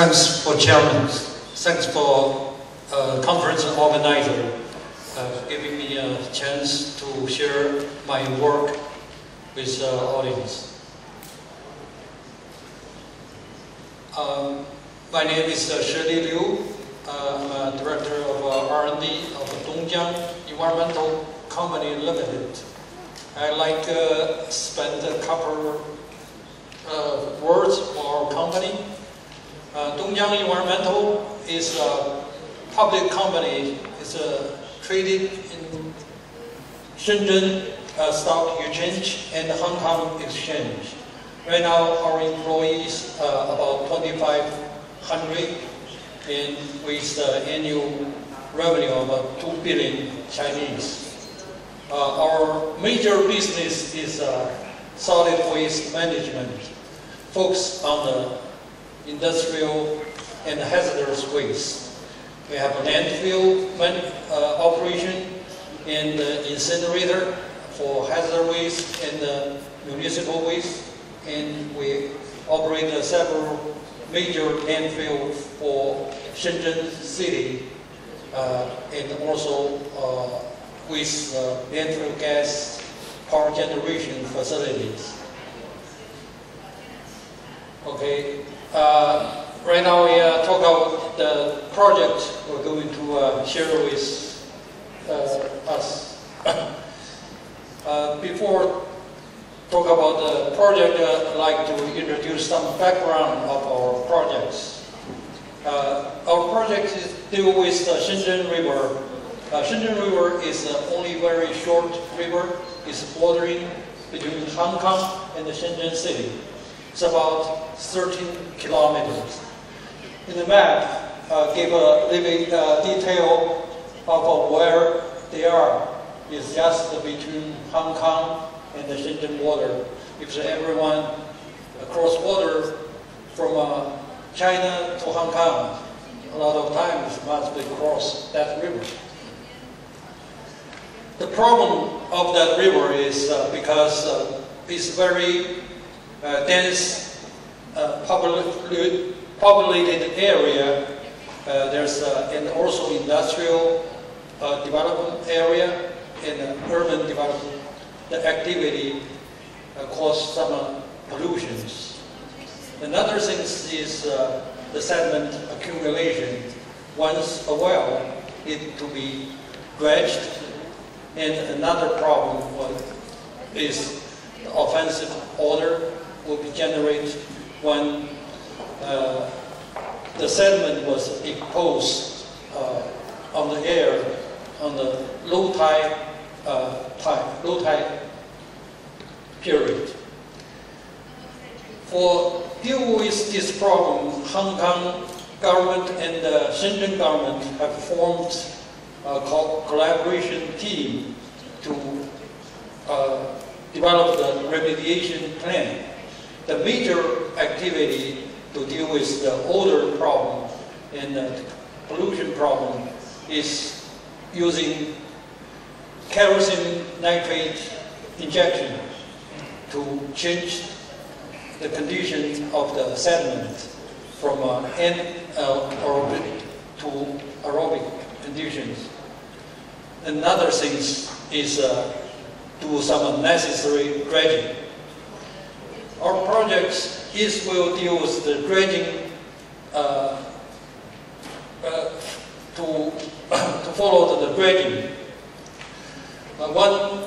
Thanks for chairman. Thanks for uh, conference organizer uh, giving me a chance to share my work with the audience. Um, my name is uh, Shili Liu. Uh, I'm director of uh, R&D of Dongjiang Environmental Company Limited. I like uh, spend a couple uh, words for our company. Uh, Dongjiang Environmental is a public company. It's traded in Shenzhen uh, Stock Exchange and Hong Kong Exchange. Right now, our employees uh, about 2,500 and with uh, annual revenue of uh, 2 billion Chinese. Uh, our major business is uh, solid waste management, focused on the industrial and hazardous waste. We have a landfill uh, operation and incinerator for hazardous waste and municipal waste and we operate several major landfills for Shenzhen City uh, and also uh, with uh, landfill gas power generation facilities. Okay, uh, right now we uh, talk about the project we're going to uh, share with us. before talk about the project, uh, I'd like to introduce some background of our projects. Uh, our project is deal with the Shenzhen River. Uh, Shenzhen River is only very short river. It's bordering between Hong Kong and the Shenzhen city. It's about 13 kilometers. In the map, uh, give a little uh, detail of where they are. It's just between Hong Kong and the Shenzhen border. If everyone across border from uh, China to Hong Kong, a lot of times must be cross that river. The problem of that river is uh, because uh, it's very uh, dense, uh, populated, populated area. Uh, there's and also industrial development area and urban development the activity uh, cause some uh, pollutions. Another thing is uh, the sediment accumulation. Once a well, it to be dredged. And another problem is the offensive odor will be generated when uh, the sediment was exposed uh, on the air on the low tide uh, time, low tide period. For deal with this problem, Hong Kong government and the Shenzhen government have formed a co collaboration team to uh, develop the remediation plan. The major activity to deal with the odor problem and the pollution problem is using calcium nitrate injection to change the condition of the sediment from uh, anaerobic to aerobic conditions. Another thing is uh, do some necessary dredging. Our projects, is will deal with the dredging uh, uh, to, to follow the dredging but when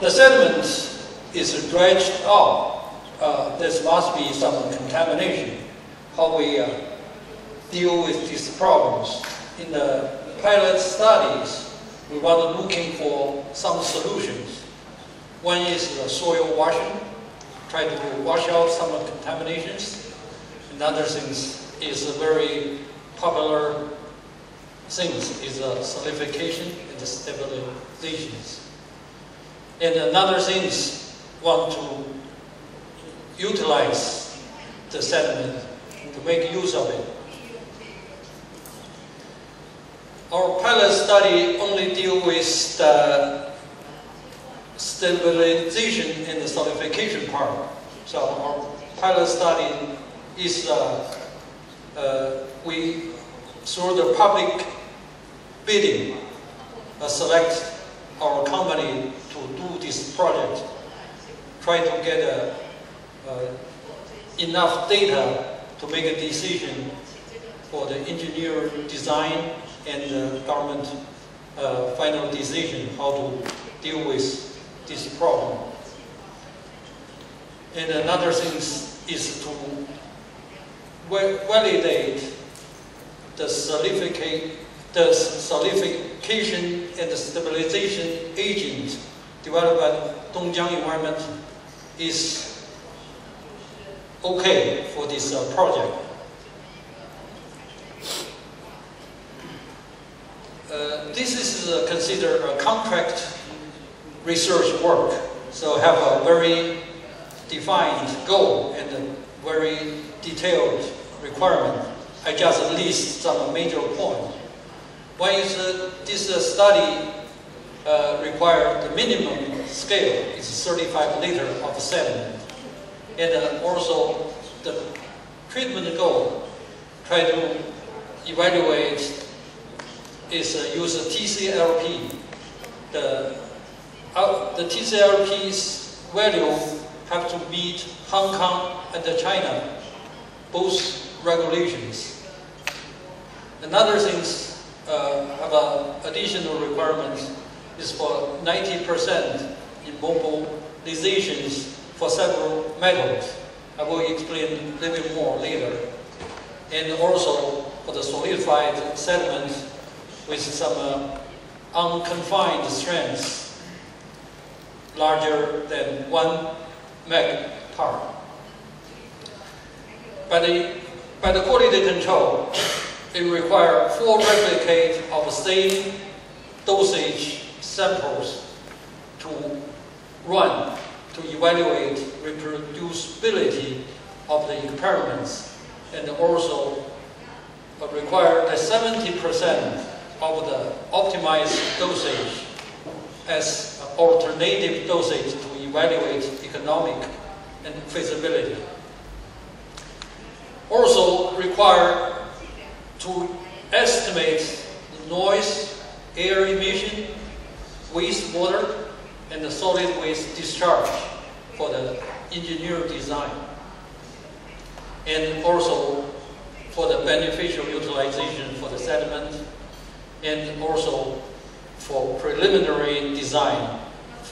the sediment is dredged out, uh, there must be some contamination. How we uh, deal with these problems. In the pilot studies, we were looking for some solutions. One is the soil washing, try to wash out some of the contaminations. Another thing is a very popular thing is the solidification and the stabilizations. And another thing is want to utilize the sediment to make use of it. Our pilot study only deal with the stabilization and the solidification part. So our pilot study is uh, uh, we, through the public bidding, uh, select our company to do this project. Try to get uh, uh, enough data to make a decision for the engineer design and the government uh, final decision how to deal with this problem. And another thing is to validate the the solidification and the stabilization agent developed by Dongjiang Environment is okay for this uh, project. Uh, this is uh, considered a contract research work, so have a very defined goal and a very detailed requirement. I just list some major points. One is uh, this uh, study uh, required the minimum scale is 35 liter of sediment. And uh, also the treatment goal, try to evaluate is uh, use TCLP. The, the TCLP's value have to meet Hong Kong and China, both regulations. Another thing uh, an additional requirement is for 90% immobilizations for several metals. I will explain a little bit more later. And also for the solidified sediment with some uh, unconfined strengths larger than one megapart. By the, by the quality control, it requires four replicate of the same dosage samples to run to evaluate reproducibility of the experiments and also uh, require that 70% of the optimized dosage as alternative dosage to evaluate economic and feasibility. Also require to estimate noise, air emission, wastewater, and the solid waste discharge for the engineer design. And also for the beneficial utilization for the sediment and also for preliminary design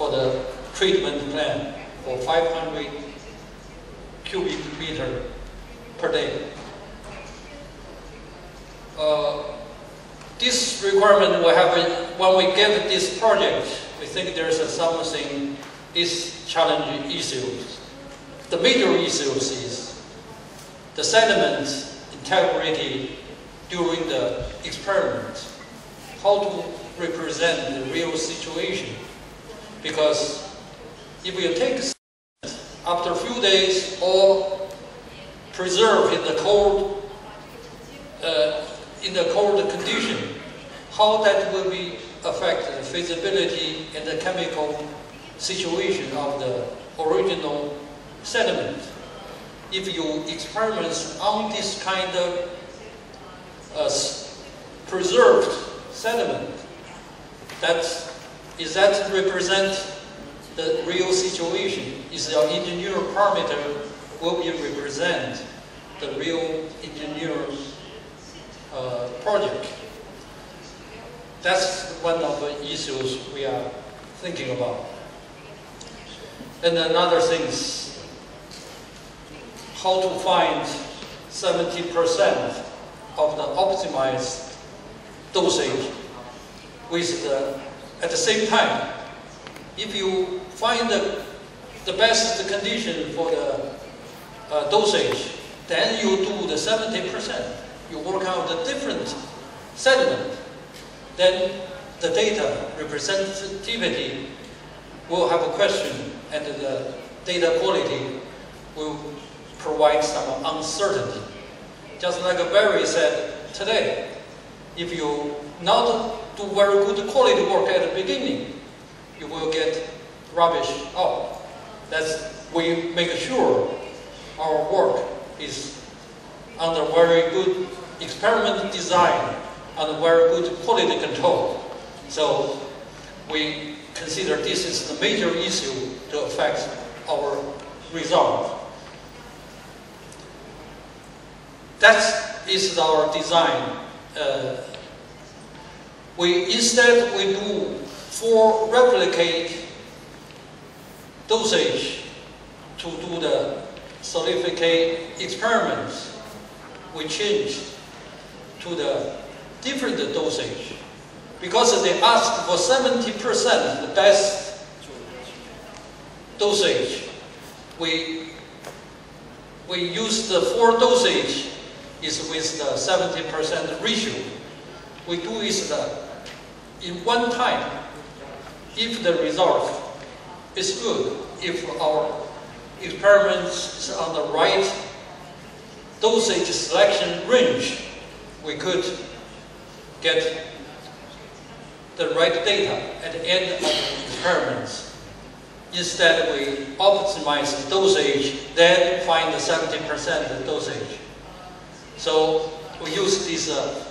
for the treatment plan for 500 cubic meter per day. Uh, this requirement will happen when we get this project. We think there's a something is challenging issues. The major issues is the sediment integrity during the experiment how to represent the real situation. Because if you take after a few days or preserve in the cold uh, in the cold condition, how that will be affect the feasibility and the chemical situation of the original sediment. If you experiment on this kind of uh, preserved sediment. That, is that represent the real situation? Is your engineer parameter will be represent the real engineer uh, project? That's one of the issues we are thinking about. And another thing is how to find 70% of the optimized dosage with the, at the same time, if you find the, the best condition for the uh, dosage, then you do the 70%. You work out the different sediment. Then the data representativity will have a question and the data quality will provide some uncertainty. Just like Barry said today, if you not do very good quality work at the beginning, you will get rubbish out. That's we make sure our work is under very good experiment design and very good quality control. So we consider this is the major issue to affect our result. That is our design. Uh, we instead we do four replicate dosage to do the solidificate experiments. We change to the different dosage because they ask for 70% the best dosage. We, we use the four dosage is with the 70% ratio. We do is the, in one time, if the result is good, if our experiments is on the right dosage selection range, we could get the right data at the end of the experiments. Instead, we optimize the dosage, then find the 70% dosage. So we use this uh,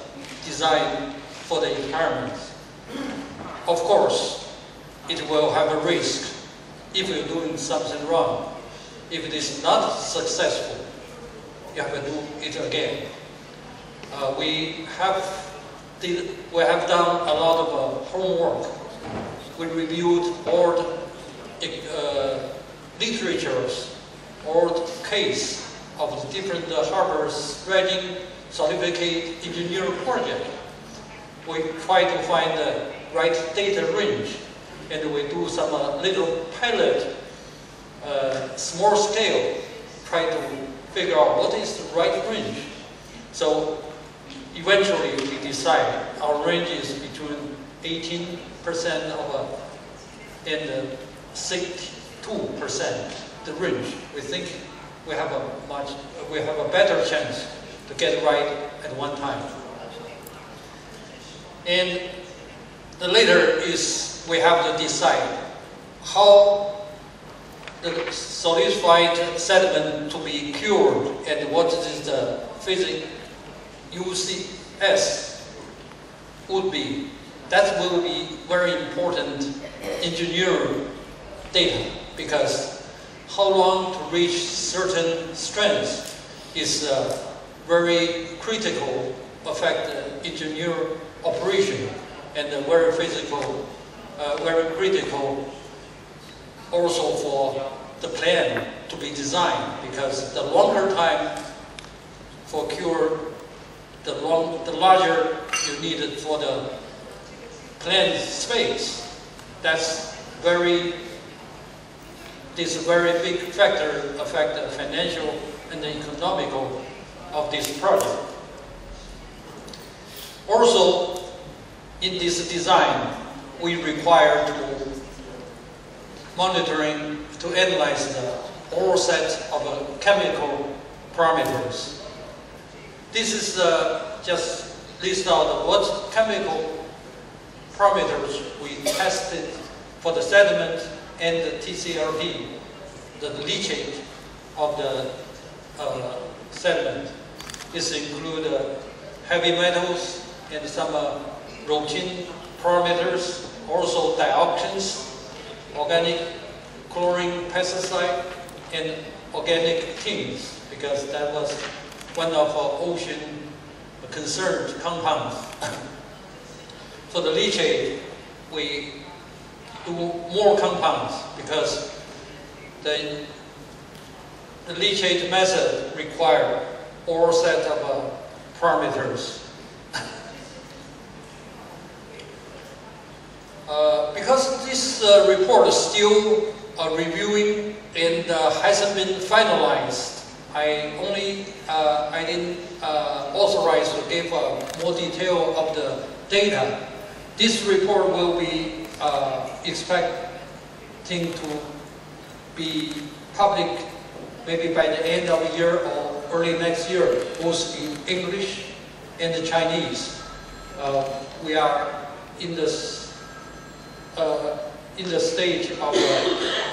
design for the environment. Of course, it will have a risk if you're doing something wrong. If it is not successful, you have to do it again. Uh, we have did, we have done a lot of uh, homework. We reviewed all the uh, literatures, all case of the different Harvard's dredging certificate engineering project. We try to find the right data range and we do some uh, little pilot, uh, small scale, try to figure out what is the right range. So eventually we decide our range is between 18% of a, and 62% the range. We think we have a much, we have a better chance to get right at one time. And the later is we have to decide how the solidified sediment to be cured and what is the physics UCS would be. That will be very important engineering data because how long to reach certain strengths is uh, very critical affect the engineer operation and very physical, uh, very critical also for the plan to be designed because the longer time for cure the, long, the larger you need it for the planned space. That's very, this very big factor affect the financial and the economical of this project. Also, in this design, we require to monitoring to analyze the whole set of uh, chemical parameters this is uh, just list out what chemical parameters we tested for the sediment and the TCLP, the leachate of the uh, sediment. This include uh, heavy metals and some uh, routine parameters, also dioxins, organic chlorine pesticide, and organic things, because that was one of our ocean concerned compounds. For the leachate, we do more compounds because the, the leachate method require all set of uh, parameters. uh, because this uh, report is still uh, reviewing and uh, hasn't been finalized, I only, I didn't authorize to give more detail of the data. This report will be expecting to be public maybe by the end of the year or early next year, both in English and the Chinese. Uh, we are in this uh, in the stage of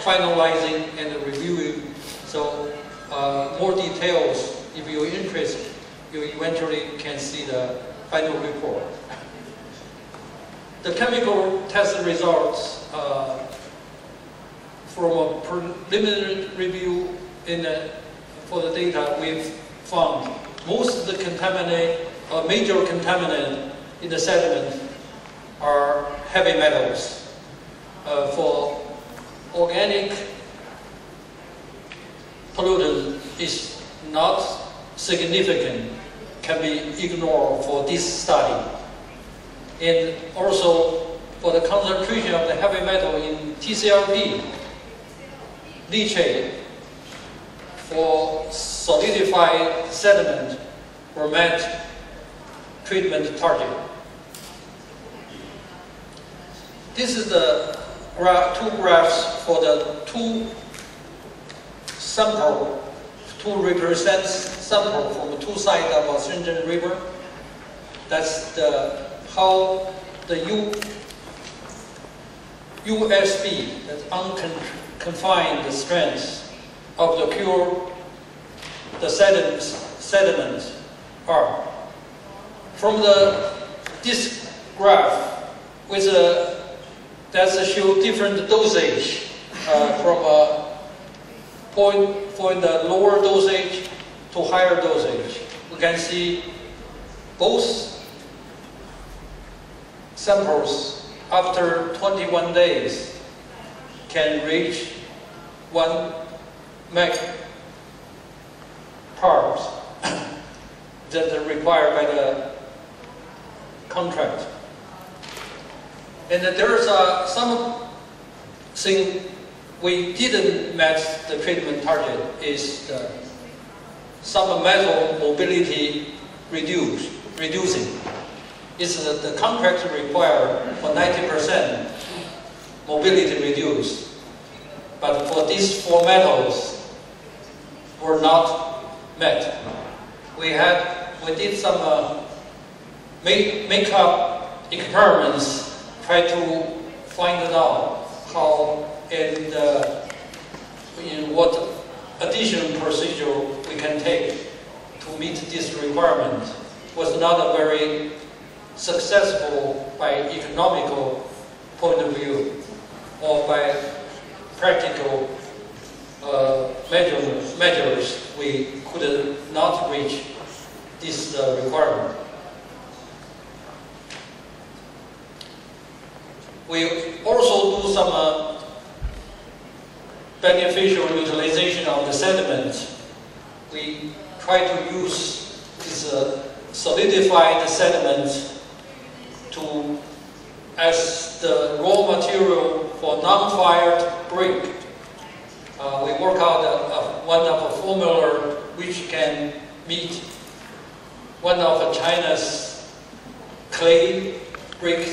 finalizing and reviewing. So uh, more details, if you're interested, you eventually can see the final report. The chemical test results uh, from a preliminary review in the, for the data we've found most of the contaminant, uh, major contaminant in the sediment are heavy metals. Uh, for organic pollutant is not significant, can be ignored for this study. And also for the concentration of the heavy metal in TCLP, leachate for solidified sediment were met treatment target. This is the graph, two graphs for the two sample, two represents sample from two sides of a Shenzhen River. That's the how the U, USB, that's unconfined strength of the pure the sediments, sediments are. From the this graph, with a that show different dosage uh, from a point for the lower dosage to higher dosage. We can see both samples after 21 days can reach 1 meg parts that are required by the contract. And there's uh, some thing we didn't match the treatment target is the, some metal mobility reduce, reducing. It's the, the contract required for 90% mobility reduced. But for these four metals were not met. We had, we did some uh, make, up experiments, try to find out how and uh, in what additional procedure we can take to meet this requirement was not a very successful by economical point of view or by practical uh, measures, we could not reach this uh, requirement. We also do some uh, beneficial utilization of the sediment. We try to use this uh, solidified sediment to as the raw material for non-fired brick uh, we work out a, a, one of a formula which can meet one of China's clay brick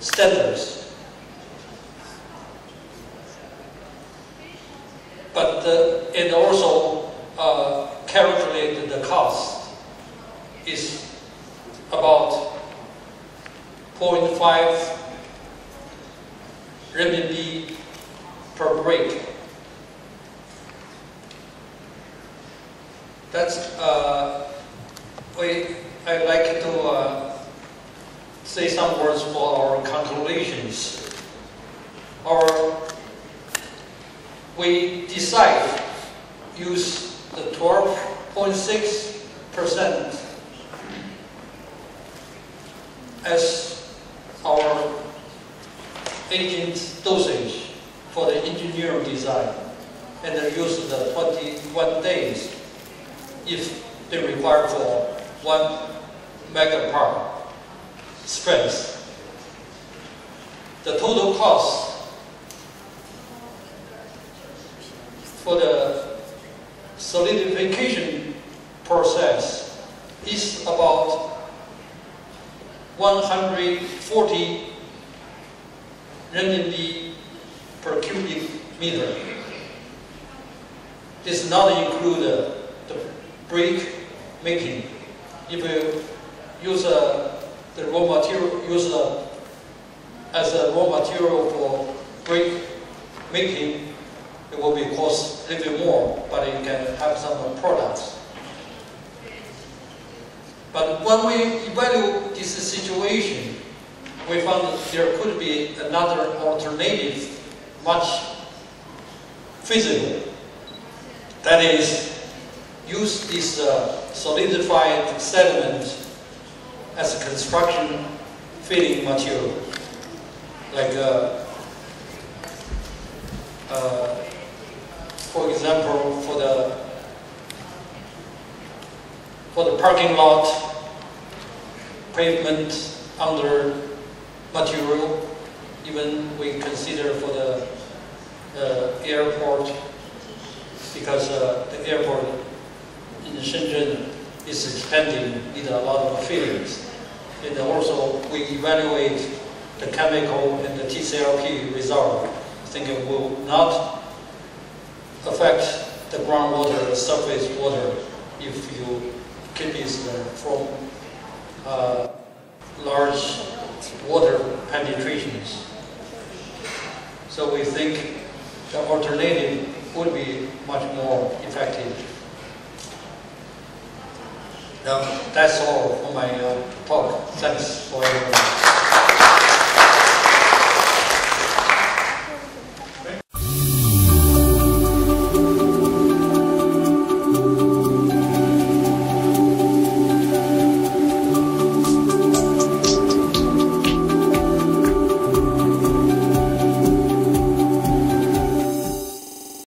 standards. But uh, it also uh, calculated the cost is about 0.5 renminbi per brick. That's uh, we. I'd like to uh, say some words for our conclusions. Our we decide use the 12.6 percent as our agent dosage for the engineering design and use the 21 days if they require for one megapart strength. The total cost for the solidification process is about 140 renminbi per cubic meter. This does not include brick making. If you use uh, the raw material, use uh, as a raw material for brick making, it will be cost a little bit more, but you can have some products. But when we evaluate this situation, we found there could be another alternative, much feasible. That is, use this uh, solidified sediment as a construction filling material, like uh, uh, for example, for the for the parking lot, pavement under material, even we consider for the uh, airport, because uh, the airport in Shenzhen is expanding, need a lot of fillings. And also, we evaluate the chemical and the TCLP result. I think it will not affect the groundwater, surface water, if you keep it from uh, large water penetrations. So we think the alternative would be much more effective. Now, that's all for my uh, talk. Thanks for everyone.